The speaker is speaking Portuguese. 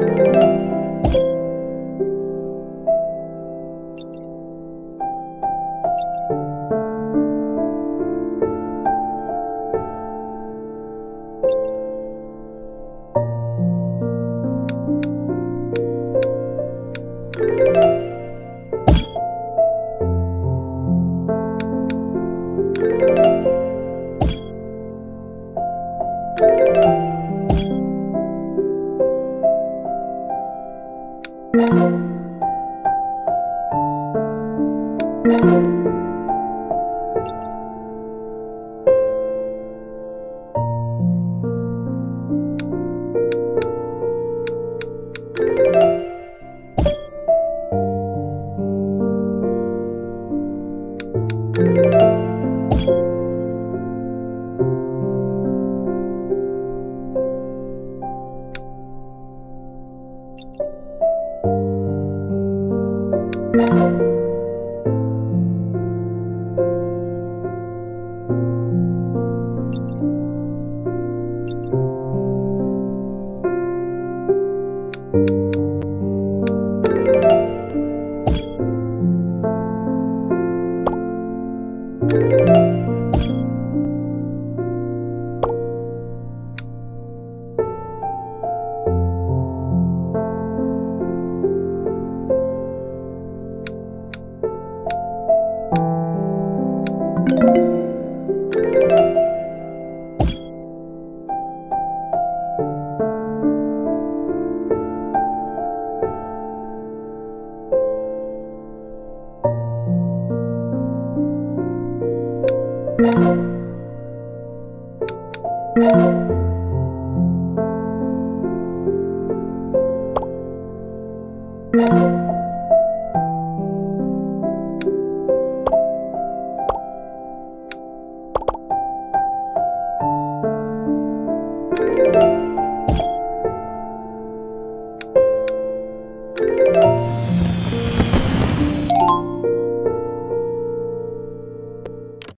Música